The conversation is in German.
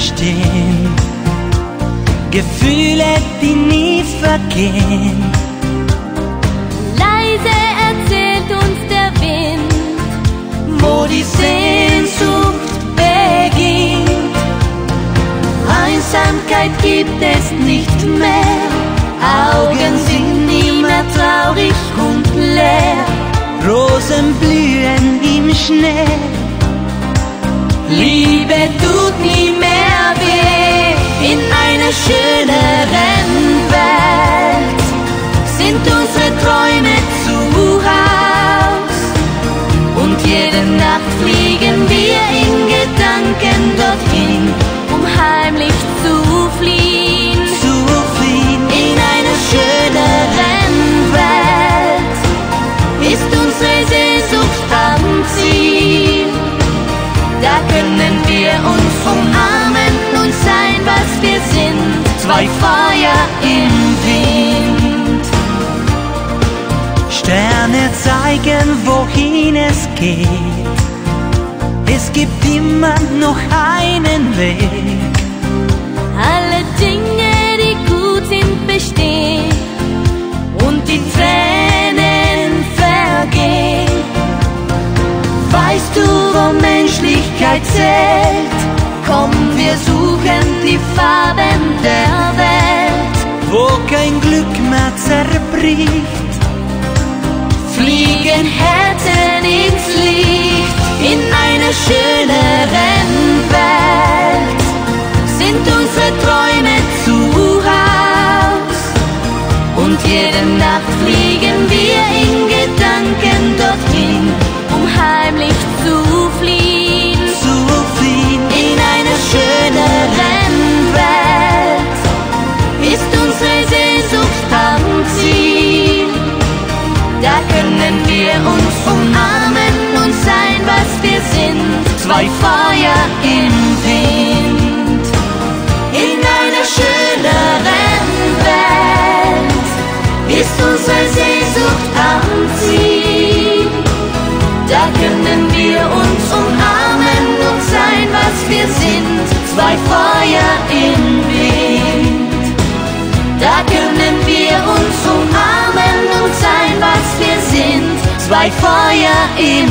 verstehen. Gefühle, die nie vergehen. Leise erzählt uns der Wind, wo die Sehnsucht beginnt. Einsamkeit gibt es nicht mehr, Augen sind nie mehr traurig und leer. Rosen blühen im Schnee. Liebe tut nie mehr weh. In einer schöneren Welt sind unsere Träume zu Haus. Und jede Nacht fliegen wir in Gedanken dorthin, um heimlich zu fliehen. Zu fliehen in einer schöneren Welt ist unsere Sehnsucht können wir uns umarmen und sein, was wir sind. Zwei Feuer im Wind. Sterne zeigen, wohin es geht. Es gibt immer noch einen Weg. Menschlichkeit zählt? Komm, wir suchen die Farben der Welt, wo kein Glück mehr zerbricht. Fliegen Herzen ins Licht in einer schöneren Welt. Sind unsere Träume zu Haus? Und jede Nacht fliegen wir in können wir uns umarmen und sein, was wir sind. Zwei Feuer im Wind. In einer schöneren Welt ist unsere Sehnsucht am Ziel. Da können wir uns umarmen und sein, was wir sind. Zwei Feuer im Wind. Umarmen und sein, was